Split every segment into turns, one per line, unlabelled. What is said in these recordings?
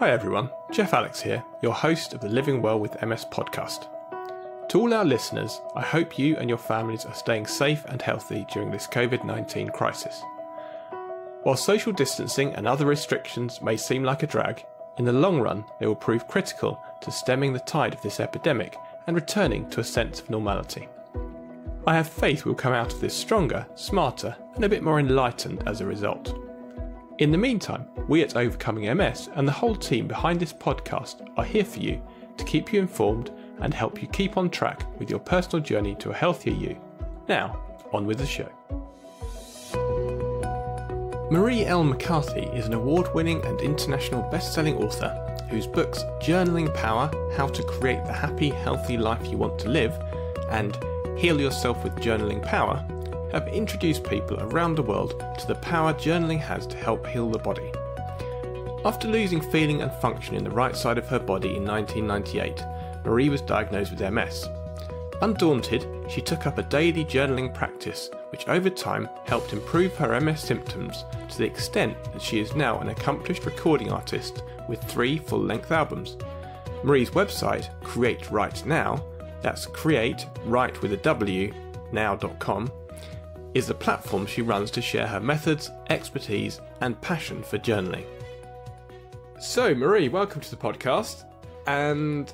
Hi everyone, Geoff Allix here, your host of the Living Well with MS podcast. To all our listeners, I hope you and your families are staying safe and healthy during this COVID 19 crisis. While social distancing and other restrictions may seem like a drag, in the long run they will prove critical to stemming the tide of this epidemic and returning to a sense of normality. I have faith we'll come out of this stronger, smarter, and a bit more enlightened as a result. In the meantime, we at Overcoming MS and the whole team behind this podcast are here for you to keep you informed and help you keep on track with your personal journey to a healthier you. Now, on with the show. Marie L. McCarthy is an award winning and international best selling author whose books Journaling Power How to Create the Happy, Healthy Life You Want to Live and Heal Yourself with Journaling Power, have introduced people around the world to the power journaling has to help heal the body. After losing feeling and function in the right side of her body in 1998, Marie was diagnosed with MS. Undaunted, she took up a daily journaling practice, which over time helped improve her MS symptoms to the extent that she is now an accomplished recording artist with three full length albums. Marie's website, Create Write Now, that's create right with a W now.com, is the platform she runs to share her methods, expertise, and passion for journaling. So, Marie, welcome to the podcast. And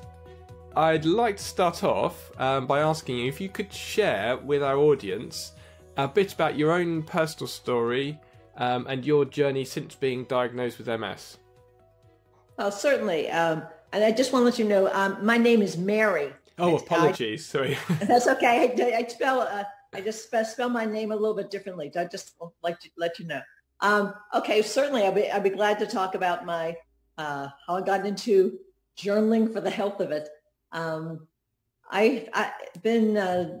I'd like to start off um, by asking you if you could share with our audience a bit about your own personal story um, and your journey since being diagnosed with MS.
Oh, certainly. Um, and I just want to let you know, um, my name is Mari.
Oh, apologies.
I,
Sorry.
That's okay. I, I spell uh, I just spell, spell my name a little bit differently. I just like to let you know. Um, okay, certainly. I'll be I'll be glad to talk about my uh, how I got into journaling for the health of it. Um, I, I've been uh,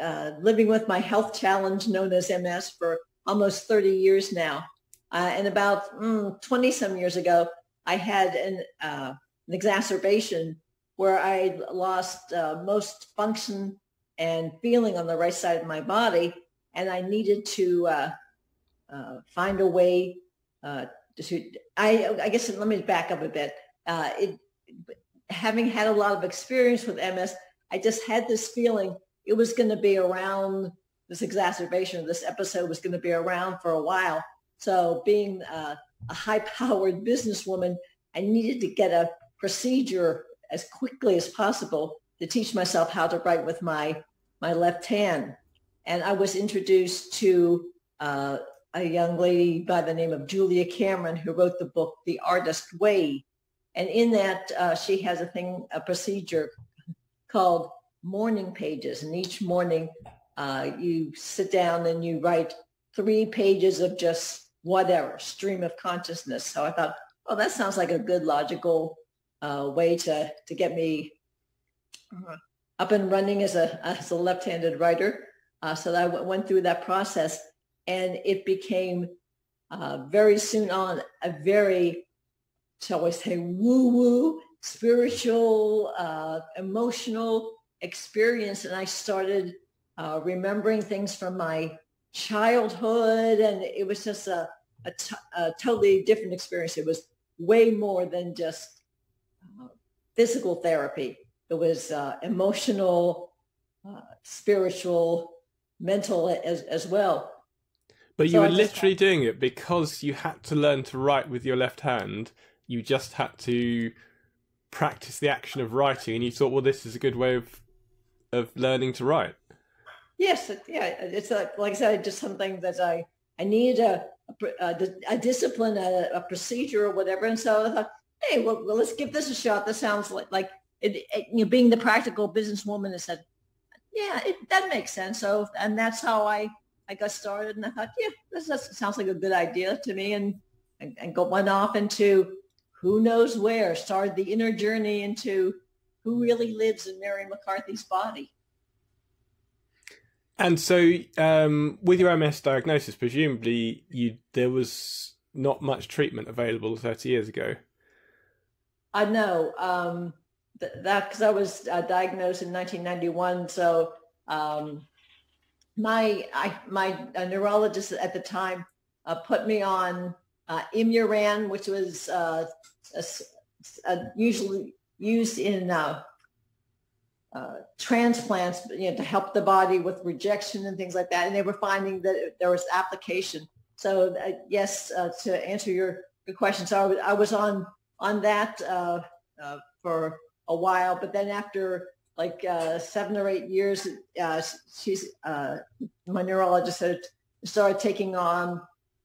uh, living with my health challenge known as MS for almost 30 years now. Uh, and about mm, 20 some years ago, I had an, uh, an exacerbation where I lost uh, most function and feeling on the right side of my body. And I needed to uh, find a way to, I, I guess, let me back up a bit. it, having had a lot of experience with MS, I just had this feeling it was going to be around this exacerbation, of this episode was going to be around for a while. So being uh, a high-powered businesswoman, I needed to get a procedure as quickly as possible to teach myself how to write with my my left hand. And I was introduced to uh, a young lady by the name of Julia Cameron who wrote the book The Artist Way. And in that, uh, she has a thing, a procedure called morning pages. And each morning, uh, you sit down and you write three pages of just whatever, stream of consciousness. So I thought, oh, that sounds like a good logical uh, way to, to get me uh, up and running as a, as a left-handed writer. Uh, so I w- went through that process and it became uh, very soon on a very shall we say, woo-woo, spiritual, uh, emotional experience. And I started uh, remembering things from my childhood. And it was just a, a, t- a totally different experience. It was way more than just uh, physical therapy. It was uh, emotional, uh, spiritual, mental as, as well.
But you so were literally doing it because you had to learn to write with your left hand you just had to practice the action of writing, and you thought, well, this is a good way of of learning to write.
Yes, yeah, it's like, like I said, just something that I I needed a a, a discipline, a, a, procedure, or whatever, and so I thought, hey, well, well, let's give this a shot. This sounds like like it, it, you know, being the practical businesswoman, I said, yeah, it, that makes sense. So, and that's how I I got started, and I thought, yeah, this, this sounds like a good idea to me, and and, and go went off into who knows where, started the inner journey into who really lives in Mari McCarthy's body.
And so, um, with your MS diagnosis, presumably you there was not much treatment available 30 years ago.
I know um, th- that because I was uh, diagnosed in 1991. So um, my I, my neurologist at the time uh, put me on uh, Imuran, which was uh, a, uh, usually used in uh, uh, transplants, you know, to help the body with rejection and things like that. And they were finding that there was application. So yes, to answer your, your question, so I was, I was on on that for a while, but then after like uh, seven or eight years, she's my neurologist said started taking on.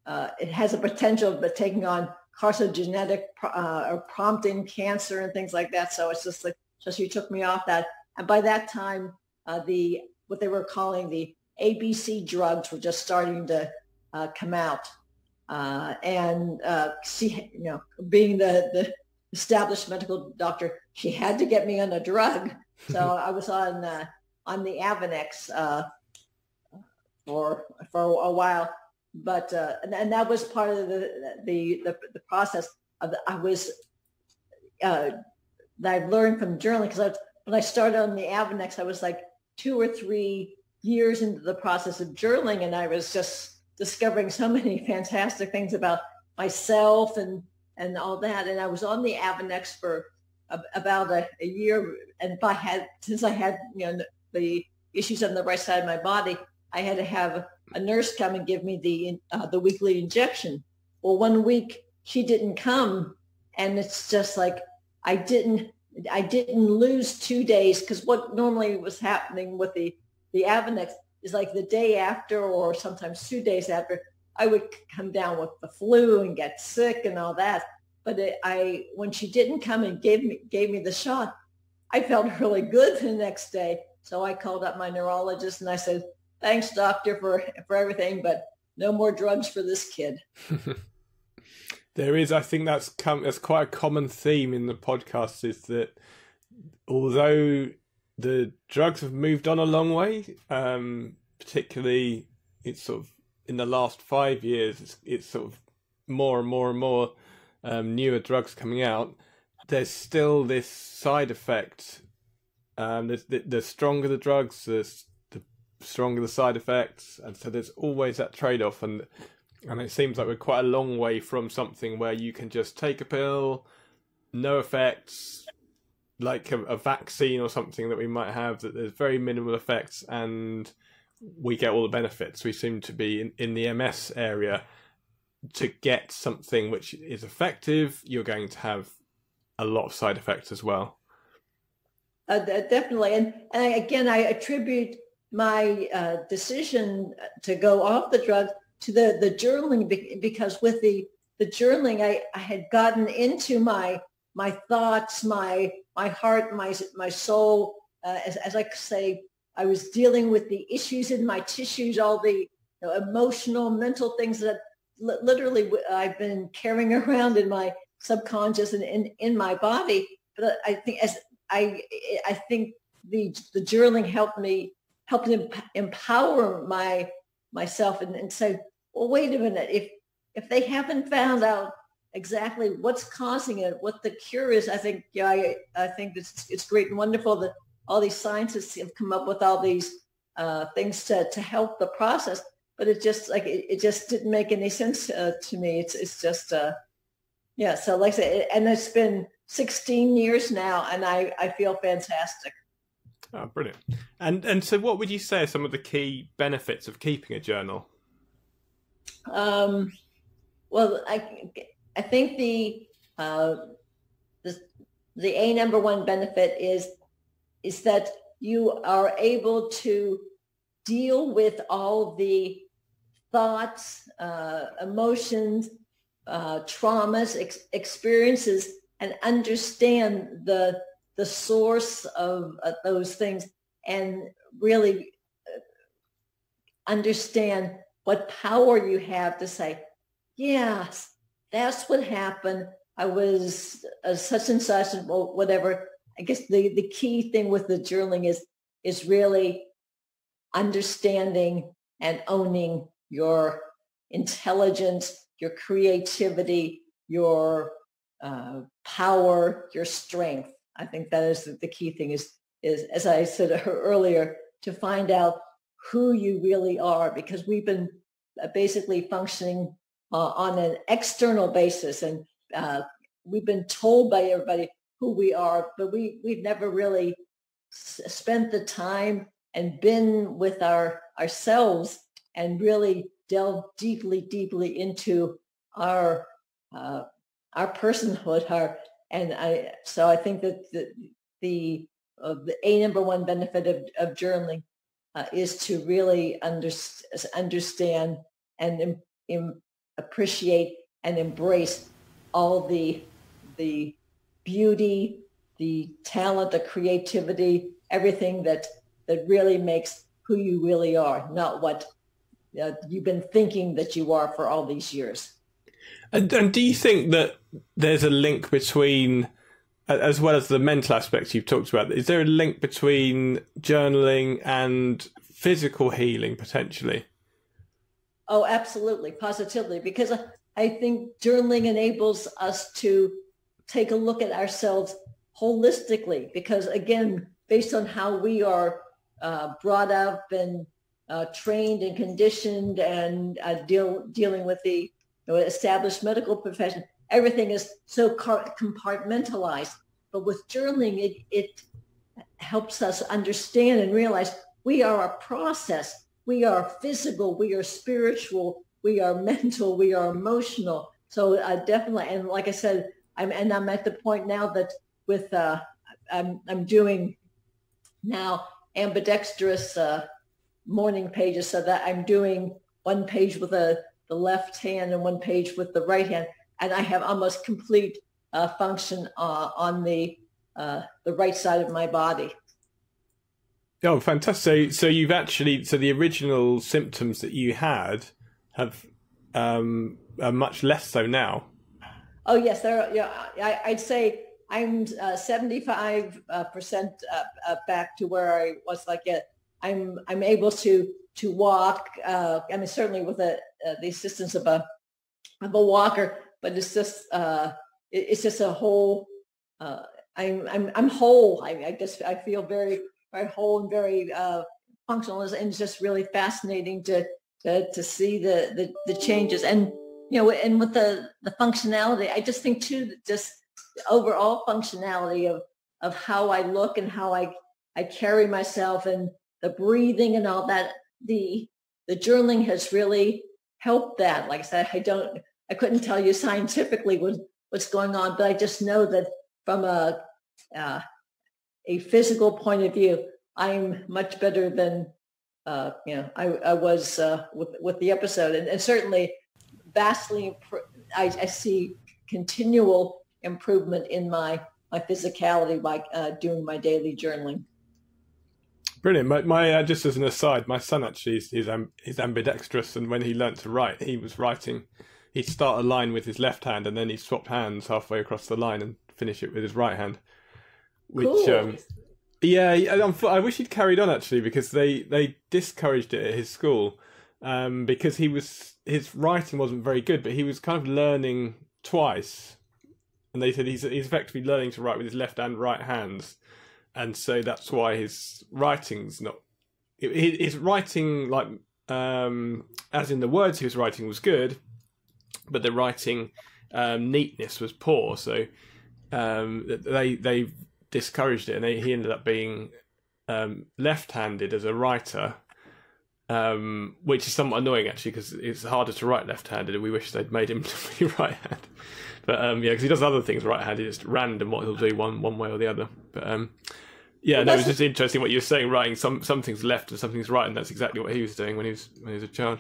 it has a potential, but taking on carcinogenic or prompting cancer and things like that. So it's just like so she took me off that and by that time, uh, the what they were calling the ABC drugs were just starting to uh, come out. Uh, and uh, she, you know, being the, the established medical doctor, she had to get me on a drug. So I was on uh, on the Avonex uh, for for a while. But and, and, that was part of the the the, the process. Of I was that I've learned from journaling because when I started on the Avonex, I was like two or three years into the process of journaling, and I was just discovering so many fantastic things about myself and and all that. And I was on the Avonex for about a, a, year, and if I had since I had you know the issues on the right side of my body, I had to have a nurse come and give me the uh, the weekly injection. Well, one week she didn't come, and it's just like I didn't I didn't lose two days because what normally was happening with the the Avonex is like the day after or sometimes two days after I would come down with the flu and get sick and all that. But it, I when she didn't come and gave me gave me the shot, I felt really good the next day. So I called up my neurologist and I said, "Thanks, doctor, for for everything, but no more drugs for this kid."
There is, I think that's come. That's quite a common theme in the podcast. Is that although the drugs have moved on a long way, um, particularly it's sort of in the last five years, it's, it's sort of more and more and more um, newer drugs coming out. There's still this side effect. Um, the, the stronger the drugs, the, the stronger the side effects, and so there's always that trade off. And and it seems like we're quite a long way from something where you can just take a pill, no effects, like a, a vaccine or something that we might have that there's very minimal effects and we get all the benefits. We seem to be in, in the MS area to get something which is effective, you're going to have a lot of side effects as well.
Uh, definitely. And, and again, I attribute my uh, decision to go off the drugs to the, the journaling because with the, the journaling, I, I had gotten into my, my thoughts, my, my heart, my, my soul, uh, as, as I say, I was dealing with the issues in my tissues, all the you know, emotional, mental things that literally I've been carrying around in my subconscious and in, in my body. But I think as I, I think the, the journaling helped me, helped empower my myself and, and so well, wait a minute. If if they haven't found out exactly what's causing it, what the cure is, I think yeah, I, I think it's it's great and wonderful that all these scientists have come up with all these uh, things to to help the process. But it just like it, it just didn't make any sense uh, to me. It's it's just uh, yeah. So like I said, and it's been 16 years now, and I I feel fantastic.
Oh, brilliant! And and so, what would you say are some of the key benefits of keeping a journal?
Um, well, I, I think the, uh, the, the A number one benefit is, is that you are able to deal with all the thoughts, uh, emotions, uh, traumas, ex- experiences, and understand the the source of uh, those things, and really uh, understand what power you have to say, yes, that's what happened. I was uh, such and such and whatever. I guess the, the key thing with the journaling is is really understanding and owning your intelligence, your creativity, your uh, power, your strength. I think that is the key thing is, is, as I said earlier, to find out who you really are because we've been uh, basically functioning uh, on an external basis and uh, we've been told by everybody who we are, but we we've never really s- spent the time and been with our ourselves and really delve deeply, deeply into our uh, our personhood, our and I. So I think that the the, uh, the a number one benefit of, of journaling uh, is to really under, understand and Im, Im, appreciate and embrace all the the beauty, the talent, the creativity, everything that that really makes who you really are, not what uh, you've been thinking that you are for all these years.
And, and do you think that there's a link between, as well as the mental aspects you've talked about, is there a link between journaling and physical healing potentially?
Oh, absolutely, positively, because I think journaling enables us to take a look at ourselves holistically, because again, based on how we are uh, brought up and uh, trained and conditioned and uh, deal, dealing with the you know, established medical profession, everything is so compartmentalized. But with journaling, it, it helps us understand and realize we are a process. We are physical. We are spiritual. We are mental. We are emotional. So uh, definitely, and like I said, I'm and I'm at the point now that with uh, I'm I'm doing now ambidextrous uh, morning pages so that I'm doing one page with a, the left hand and one page with the right hand. And I have almost complete uh, function uh, on the, uh, the right side of my body.
Oh, fantastic! So, so you've actually so the original symptoms that you had have um, are much less so now.
Oh yes, there. Are, Yeah, I, I'd say I'm uh, 75 uh, percent uh, uh, back to where I was. Like, uh, I'm I'm able to to walk. Uh, I mean, certainly with the uh, the assistance of a of a walker, but it's just uh, it, it's just a whole. Uh, I'm I'm I'm whole. I, I just I feel very very whole and very functional, and it's just really fascinating to to, to see the, the the changes and you know and with the the functionality. I just think too that just overall functionality of of how I look and how I I carry myself and the breathing and all that. The the journaling has really helped that. Like I said, I don't I couldn't tell you scientifically what, what's going on, but I just know that from a uh, a physical point of view, I'm much better than uh, you know I, I was uh, with with the episode, and, and certainly vastly. I, I see continual improvement in my my physicality by uh, doing my daily journaling.
Brilliant. My, my uh, just as an aside, my son actually is is, um, is ambidextrous, and when he learnt to write, he was writing. He'd start a line with his left hand, and then he'd swap hands halfway across the line and finish it with his right hand. Which, cool. um, yeah, I wish he'd carried on actually because they they discouraged it at his school um, because he was his writing wasn't very good, but he was kind of learning twice and they said he's he's effectively learning to write with his left and right hands, and so that's why his writing's not his writing like um, as in the words he was writing was good, but the writing um, neatness was poor. So um, they they discouraged it, and they, he ended up being um, left-handed as a writer, um, which is somewhat annoying actually because it's harder to write left-handed. and We wish they'd made him to be right-handed. But um, yeah, because he does other things right-handed, it's random what he'll do one one way or the other. But um, yeah, well, no, it's just interesting what you're saying. Writing some something's left and something's right, and that's exactly what he was doing when he was when he was a child.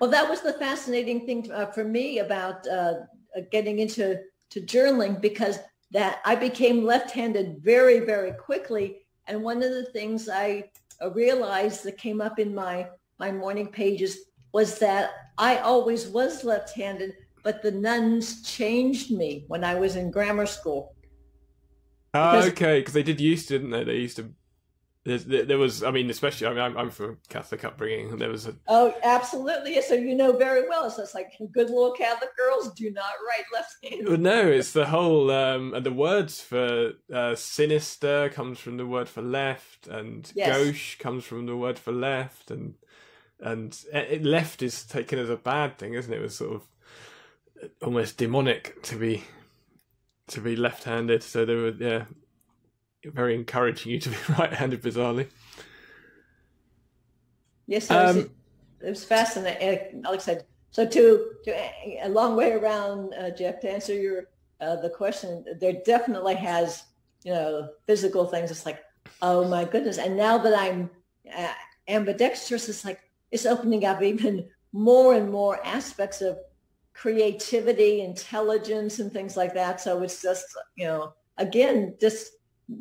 Well, that was the fascinating thing uh, for me about uh, getting into to journaling because that I became left-handed very very quickly, and one of the things I uh, realized that came up in my my morning pages was that I always was left-handed but the nuns changed me when I was in grammar school.
Ah, okay, because they did used to, didn't they? They used to. There, there was, I mean, especially, I mean, I'm, I'm from Catholic upbringing, and there was a.
Oh, absolutely! So you know very well. So it's like good little Catholic girls do not write left-handed.
Well, no, it's the whole, um, and the words for uh, sinister comes from the word for left, and yes. gauche comes from the word for left, and and it, left is taken as a bad thing, isn't it? It was sort of almost demonic to be to be left-handed, so they were yeah very encouraging you to be right-handed. Bizarrely.
Yes, um, it, it was fascinating. Like I said, so to, to a long way around, uh, Geoff, to answer your uh, the question, there definitely has you know physical things. It's like, oh my goodness! And now that I'm uh, ambidextrous, it's like it's opening up even more and more aspects of creativity, intelligence, and things like that. So it's just you know again just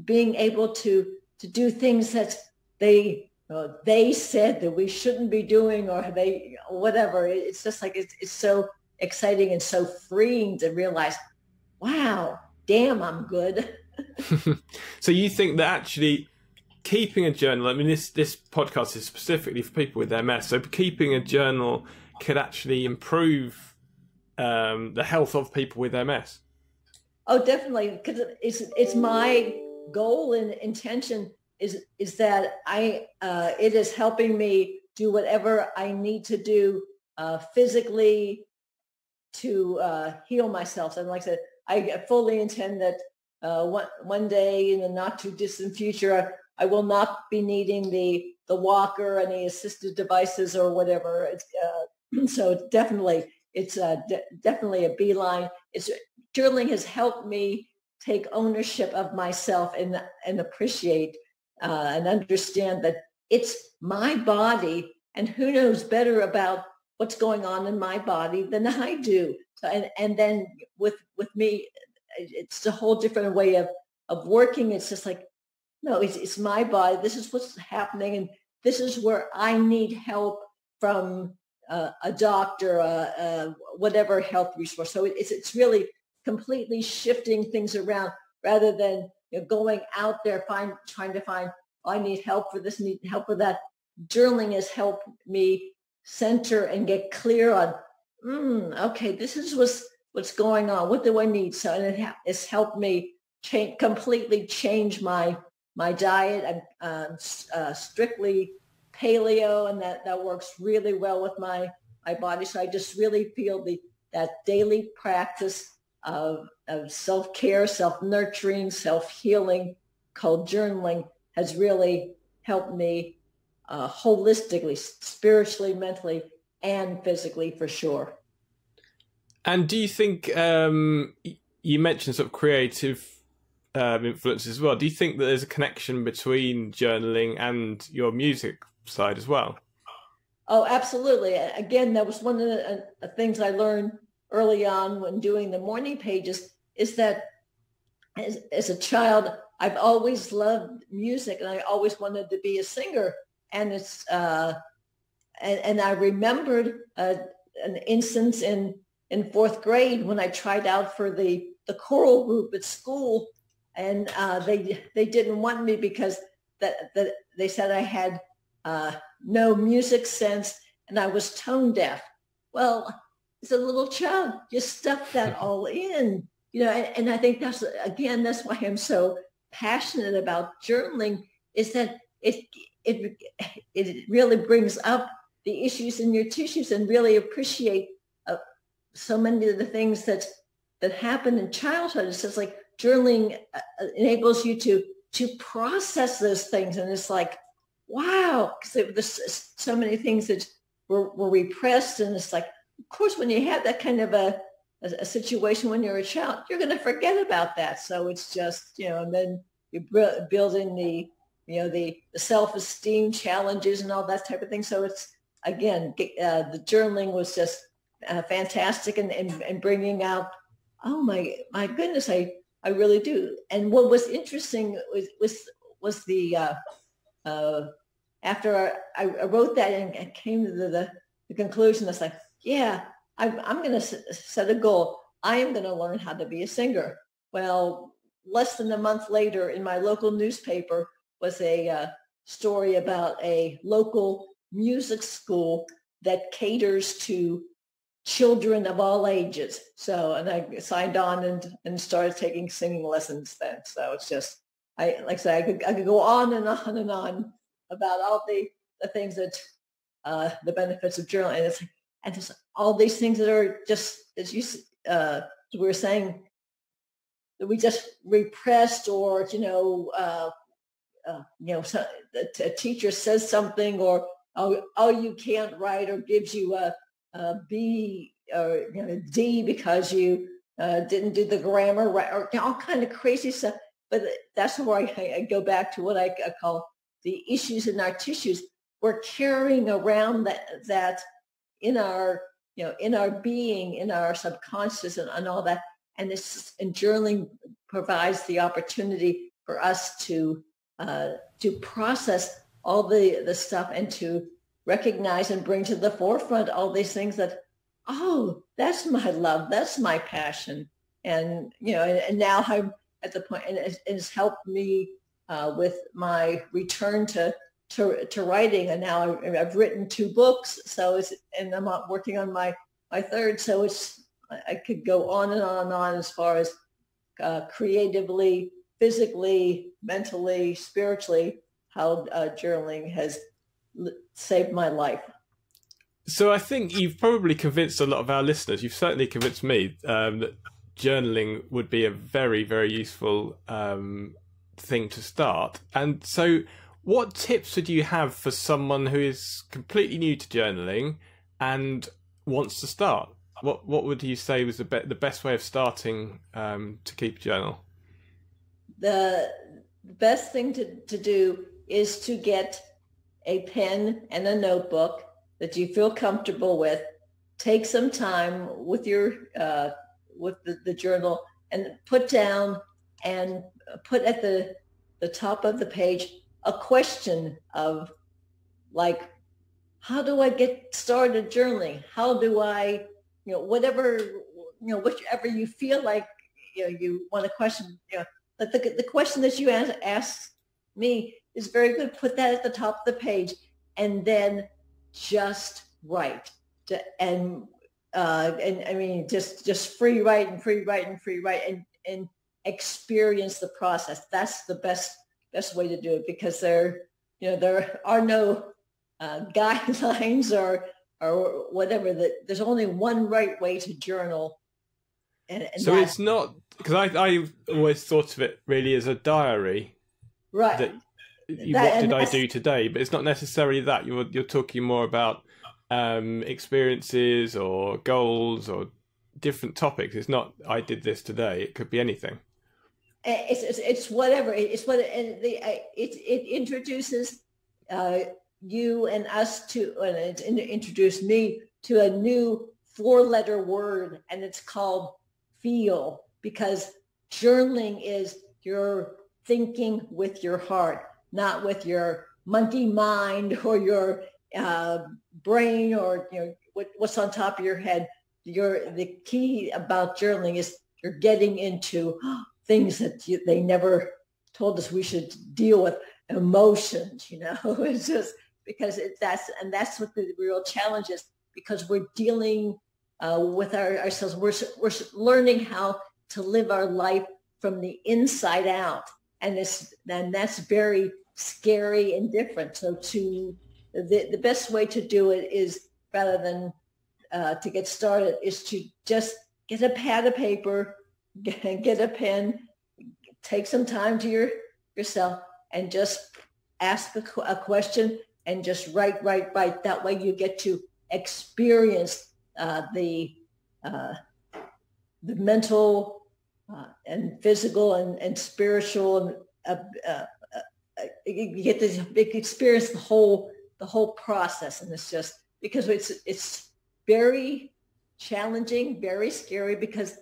being able to to do things that they uh, they said that we shouldn't be doing or they whatever it's just like it's, it's so exciting and so freeing to realize wow damn i'm good
so you think that actually keeping a journal i mean this this podcast is specifically for people with ms so keeping a journal could actually improve um, the health of people with ms
oh definitely because it's it's my goal and intention is is that I uh, it is helping me do whatever I need to do uh, physically to uh, heal myself. And like I said, I fully intend that uh, one one day in the not too distant future, I will not be needing the the walker, any assisted devices or whatever. Uh, so definitely, it's uh, de- definitely a beeline. It's journaling has helped me take ownership of myself and and appreciate uh, and understand that it's my body and who knows better about what's going on in my body than I do. So, and, and then with, with me, it's a whole different way of, of working. It's just like, no, it's, it's my body. This is what's happening. And this is where I need help from uh, a doctor, uh, whatever health resource. So it's, it's really completely shifting things around rather than you know, going out there, find trying to find, oh, I need help for this, need help with that. Journaling has helped me center and get clear on, mm, okay, this is what's what's going on. What do I need? So and it ha- it's helped me change completely change my my diet. I'm um, uh, strictly paleo, and that that works really well with my my body. So I just really feel the that daily practice of, of self-care, self-nurturing, self-healing called journaling has really helped me uh, holistically, spiritually, mentally, and physically for sure.
And do you think um, you mentioned sort of creative um, influences as well? Do you think that there's a connection between journaling and your music side as well?
Oh, absolutely. Again, that was one of the uh, things I learned early on when doing the morning pages is that as, as a child, I've always loved music and I always wanted to be a singer. And it's, uh, and, and I remembered uh, an instance in, in fourth grade when I tried out for the, the choral group at school and uh, they, they didn't want me because that, that they said I had uh, no music sense and I was tone deaf. Well, as a little child, you stuff that all in, you know, and, and I think that's, again, that's why I'm so passionate about journaling is that it, it, it really brings up the issues in your tissues and really appreciate uh, so many of the things that, that happen in childhood. It's just like journaling uh, enables you to, to process those things. And it's like, wow, because so many things that were, were repressed and it's like, of course, when you have that kind of a, a, a situation when you're a child, you're going to forget about that. So it's just, you know, and then you're building the, you know, the, the self-esteem challenges and all that type of thing. So it's, again, uh, the journaling was just uh, fantastic and, and, and bringing out, oh my, my goodness, I, I really do. And what was interesting was, was, was the, uh, uh, after I, I, wrote that and came to the, the, conclusion that's like, yeah, I'm, I'm going to set a goal. I am going to learn how to be a singer. Well, less than a month later in my local newspaper was a uh, story about a local music school that caters to children of all ages. So, and I signed on and, and started taking singing lessons then. So it's just, I, like I said, I could, I could go on and on and on about all the, the things that, uh, the benefits of journaling. And it's like, and just all these things that are just as you uh, we were saying that we just repressed or, you know, uh, uh, you know, so, a, teacher says something or, oh, oh, you can't write or gives you a, a B or you know, D because you uh, didn't do the grammar right or you know, all kind of crazy stuff. But that's where I, I go back to what I, I call the issues in our tissues. We're carrying around that, that in our, you know, in our being, in our subconscious and, and all that. And this and journaling provides the opportunity for us to uh, to process all the the stuff and to recognize and bring to the forefront all these things that oh that's my love that's my passion and you know and, and now i'm at the point and it, has helped me uh, with my return to, to to writing and now I've, I've written two books so it's and i'm working on my my third so it's i could go on and on and on as far as uh, creatively physically mentally spiritually how uh, journaling has saved my life
so I think you've probably convinced a lot of our listeners. You've certainly convinced me um, that journaling would be a very, very useful um, thing to start. And so, what tips would you have for someone who is completely new to journaling and wants to start? What What would you say was the be- the best way of starting um, to keep a journal?
The best thing to, to do is to get a pen and a notebook that you feel comfortable with. Take some time with your uh, with the, the journal and put down and put at the the top of the page a question of like how do I get started journaling? How do I, you know, whatever, you know, whichever you feel like, you know, you want to question, you know, but the, the question that you ask, ask me is very good. Put that at the top of the page and then just write. To, and uh, and I mean, just just free write and free write and free write and and experience the process. That's the best best way to do it because there, you know, there are no uh, guidelines or or whatever. That there's only one right way to journal.
And, and so it's not because I I always thought of it really as a diary.
Right.
That, that what did I do today? But it's not necessarily that. You're you're talking more about um, experiences or goals or different topics. It's not I did this today. It could be anything.
It's it's, it's whatever. It's what and the it it introduces uh, you and us to and it introduced me to a new four letter word, and it's called feel because journaling is your thinking with your heart, not with your monkey mind or your uh, brain or you know what, what's on top of your head. Your the key about journaling is you're getting into things that you, they never told us we should deal with emotions. You know, it's just because it, that's and that's what the real challenge is because we're dealing uh, with our, ourselves. We're we're learning how to live our life from the inside out, and this and that's very scary and different. So to the, the best way to do it is rather than uh, to get started is to just get a pad of paper, get, get a pen, take some time to your yourself and just ask a, a question and just write, write, write. That way you get to experience uh, the uh, the mental uh, and physical and, and spiritual and uh, uh, uh, you get to experience the whole the whole process. And it's just because it's it's very challenging, very scary because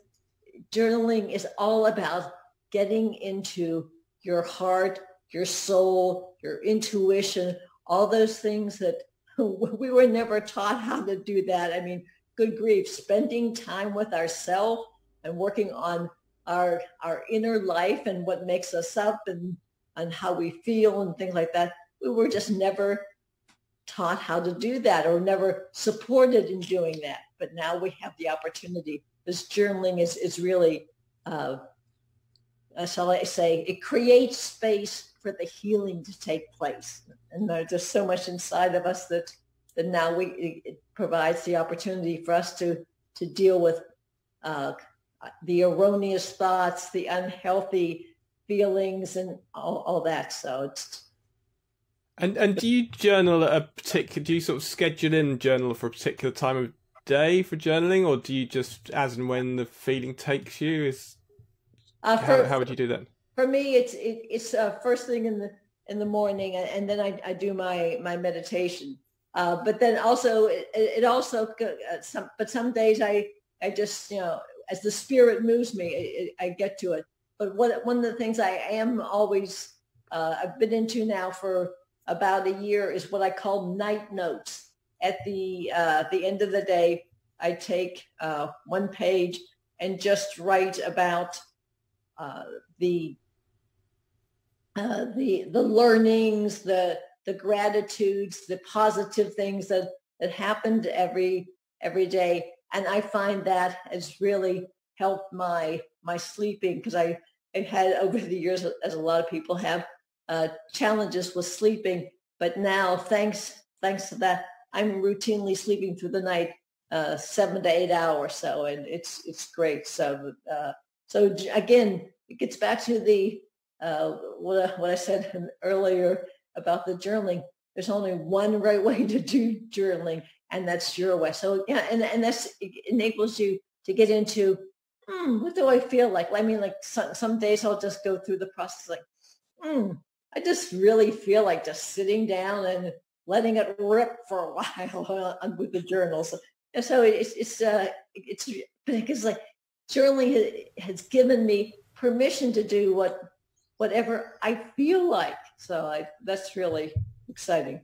journaling is all about getting into your heart, your soul, your intuition, all those things that we were never taught how to do that. I mean, good grief, spending time with ourselves and working on our our inner life and what makes us up and and how we feel and things like that. We were just never taught how to do that or never supported in doing that. But now we have the opportunity. This journaling is, is really, uh, uh, shall I say, it creates space for the healing to take place. And there's just so much inside of us that, that now we, it provides the opportunity for us to, to deal with uh, the erroneous thoughts, the unhealthy feelings, and all, all that. So it's.
And and do you journal at a particular? Do you sort of schedule in journal for a particular time of day for journaling, or do you just as and when the feeling takes you? Is uh, for, how, how would you do that?
For me, it's it, it's uh, first thing in the in the morning, and then I, I do my my meditation. Uh, but then also it, it also uh, some but some days I I just you know as the spirit moves me I, I get to it. But what one of the things I am always uh, I've been into now for about a year is what I call night notes. At the uh, the end of the day, I take uh, one page and just write about uh, the uh, the the learnings, the the gratitudes, the positive things that that happened every every day, and I find that has really helped my my sleeping because I I've had over the years, as a lot of people have, uh, challenges with sleeping. But now, thanks thanks to that, I'm routinely sleeping through the night, uh, seven to eight hours. So, and it's it's great. So, uh, so again, it gets back to the uh, what, what I said earlier about the journaling. There's only one right way to do journaling, and that's your way. So yeah, and and that's enables you to get into hmm, what do I feel like? I mean, like some, some days I'll just go through the process like, hmm, I just really feel like just sitting down and letting it rip for a while with the journals. And so it's it's uh, it's because like journaling has given me permission to do what whatever I feel like. So I, that's really exciting.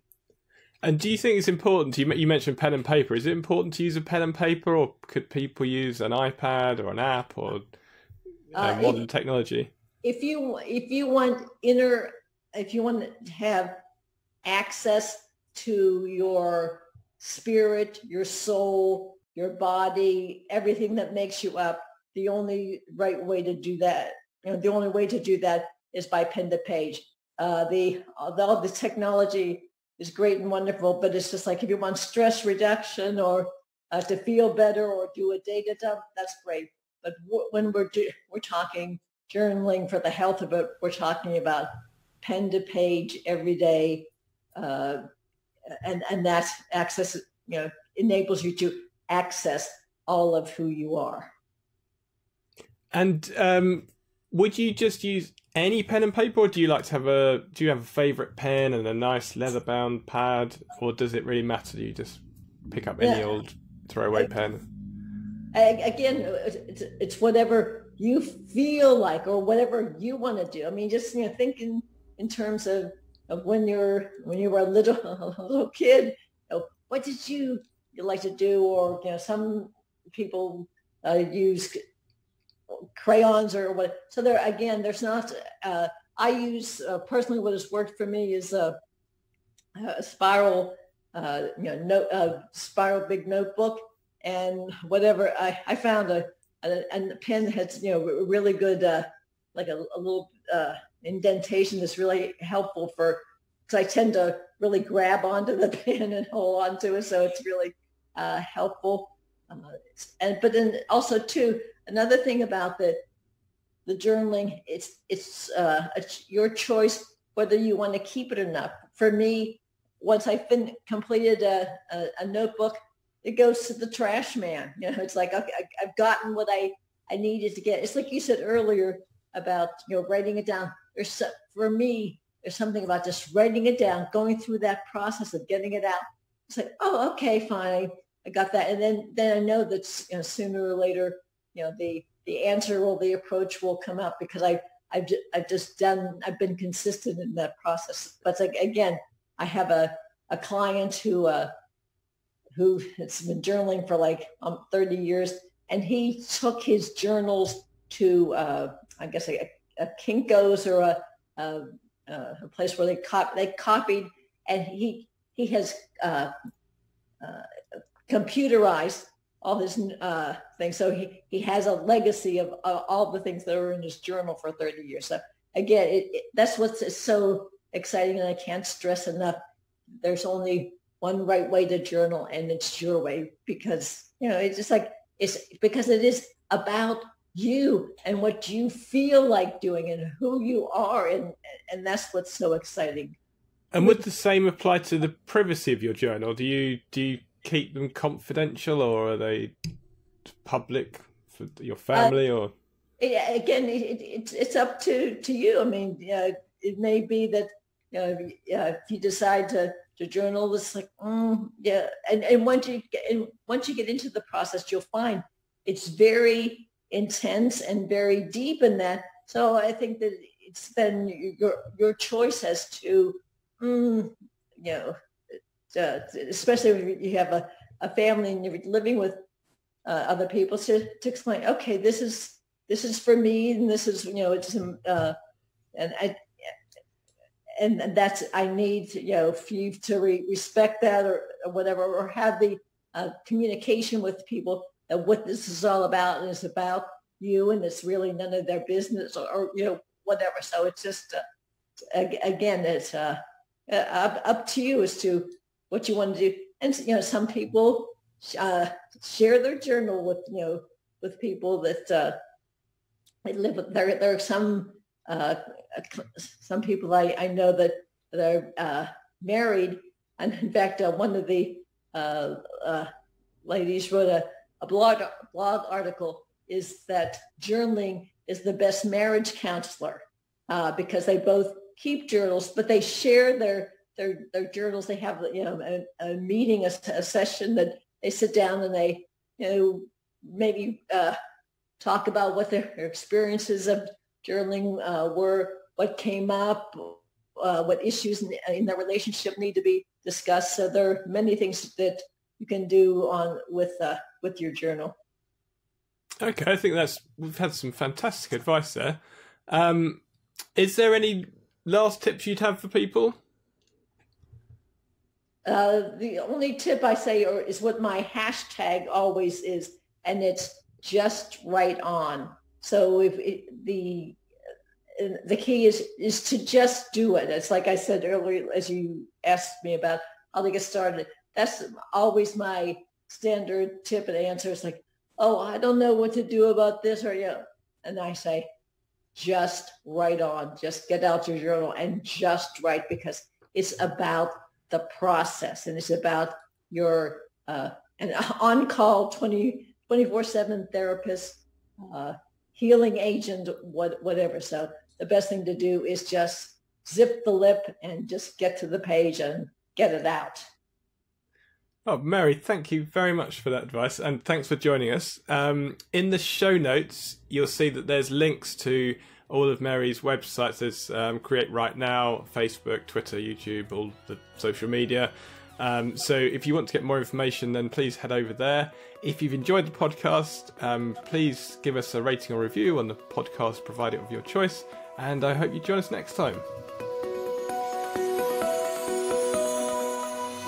And do you think it's important? You you mentioned pen and paper. Is it important to use a pen and paper, or could people use an iPad or an app or uh, modern if, technology?
If you if you want inner, if you want to have access to your spirit, your soul, your body, everything that makes you up, the only right way to do that, you know, the only way to do that is by pen to page. Uh, the all the technology is great and wonderful, but it's just like if you want stress reduction or uh, to feel better or do a data dump, that's great. But w- when we're do- we're talking journaling for the health of it, we're talking about pen to page every day, uh, and and that access you know enables you to access all of who you are.
And um, would you just use any pen and paper, or do you like to have a do you have a favorite pen and a nice leather bound pad, or does it really matter? Do you just pick up any yeah. old throwaway I, pen?
again, it's, it's whatever you feel like or whatever you want to do. I mean, just you know, thinking in terms of, of when you're when you were a little a little kid. You know, what did you like to do? Or you know, some people uh, use crayons or what. So there again, there's not. Uh, I use uh, personally what has worked for me is a, a spiral, uh, you know, note, a spiral big notebook, and whatever. I, I found a, a, a pen that has you know really good, uh, like a, a little uh, indentation that's really helpful for because I tend to really grab onto the pen and hold onto it, so it's really uh, helpful. Uh, and but then also too, another thing about the the journaling, it's it's uh, a, your choice whether you want to keep it or not. For me, once I've been completed a, a, a notebook, it goes to the trash man. You know, it's like okay, I, I've gotten what I I needed to get. It's like you said earlier about you know writing it down. There's so, for me, there's something about just writing it down, going through that process of getting it out. It's like, oh, okay, fine, I got that, and then then I know that you know, sooner or later you know, the, the answer or the approach will come up because I, I've, I've just done, I've been consistent in that process. But like, again, I have a, a client who, uh, who has been journaling for like um, 30 years and he took his journals to, uh, I guess, a, a Kinko's or a, a, a place where they, cop- they copied and he, he has uh, uh, computerized all his uh, things. So he, he has a legacy of uh, all the things that were in his journal for 30 years. So again, it, it, that's what's so exciting. And I can't stress enough. There's only one right way to journal and it's your way because, you know, it's just like, it's because it is about you and what you feel like doing and who you are. And, and that's what's so exciting.
And would the same apply to the privacy of your journal? Do you do you keep them confidential or are they public for your family uh, or?
Yeah, again, it, it, it's it's up to to you. I mean, uh, it may be that you know if you decide to to journal, it's like mm, yeah, and and once you get and once you get into the process, you'll find it's very intense and very deep in that. So I think that it's then your your choice as to mm, you know, uh, especially if you have a, a family and you're living with uh, other people to, to explain, okay, this is this is for me, and this is you know, it's uh, and I and that's I need you know for you to re- respect that or, or, whatever, or have the uh, communication with people what this is all about and it's about you, and it's really none of their business or, or you know whatever. So it's just uh, again, it's uh, uh, up, up to you as to what you want to do. And, you know, some people uh, share their journal with, you know, with people that uh, they live with. There, there are some, uh, some people I, I know that, are uh, married. And in fact, uh, one of the uh, uh, ladies wrote a, a blog, blog article is that journaling is the best marriage counselor uh, because they both keep journals, but they share their their their journals. They have you know a, a meeting, a, a, session that they sit down and they you know maybe uh, talk about what their, experiences of journaling uh, were, what came up, uh, what issues in, in their relationship need to be discussed. So there are many things that you can do on with uh, with your journal.
Okay, I think that's we've had some fantastic advice there. Um, is there any last tips you'd have for people?
Uh, the only tip I say or is what my hashtag always is, and it's just right on. So if it, the the key is is to just do it. It's like I said earlier, as you asked me about how to get started. That's always my standard tip and answer. It's like, oh, I don't know what to do about this, or yeah, and I say, just write on, just get out your journal and just write because it's about the process and it's about your uh, an on-call 20, 24-7 therapist, uh, healing agent, what, whatever. So the best thing to do is just zip the lip and just get to the page and get it out.
Oh, Mari, thank you very much for that advice and thanks for joining us. Um, in the show notes, you'll see that there's links to all of Mari's websites. There's um, Create Write Now, Facebook, Twitter, YouTube, all the social media. Um, so if you want to get more information, then please head over there. If you've enjoyed the podcast, um, please give us a rating or review on the podcast provider of your choice. And I hope you join us next time.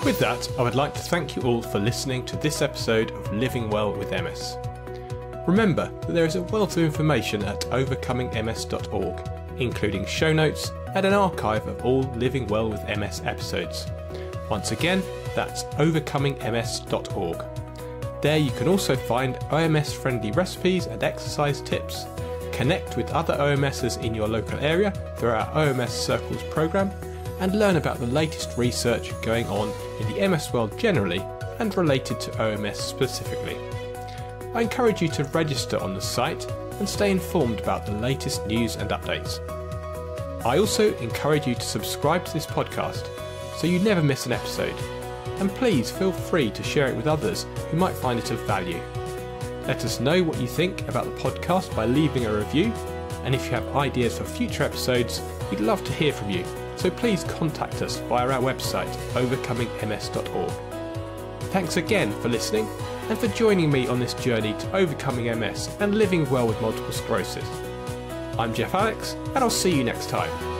With that, I would like to thank you all for listening to this episode of Living Well with MS. Remember that there is a wealth of information at overcomingms.org, including show notes and an archive of all Living Well with MS episodes. Once again, that's overcomingms.org. There you can also find OMS friendly recipes and exercise tips. Connect with other OMSers in your local area through our OMS Circles program and learn about the latest research going on in the MS world generally and related to OMS specifically. I encourage you to register on the site and stay informed about the latest news and updates. I also encourage you to subscribe to this podcast so you never miss an episode. And please feel free to share it with others who might find it of value. Let us know what you think about the podcast by leaving a review, and if you have ideas for future episodes, we'd love to hear from you so please contact us via our website, overcomingms.org. Thanks again for listening and for joining me on this journey to overcoming MS and living well with multiple sclerosis. I'm Geoff Allix, and I'll see you next time.